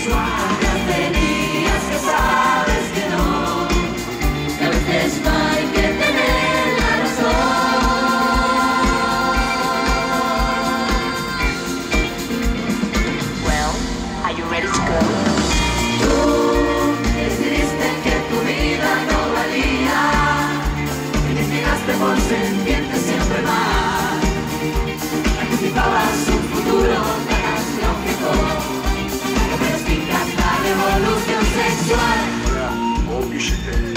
Suave de días que sabes que no, no te esmalte en el alojón. Well, are you ready to go? Tú, decidiste que tu vida no valía, que por ser. Michigan.